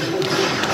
Hoje, hoje.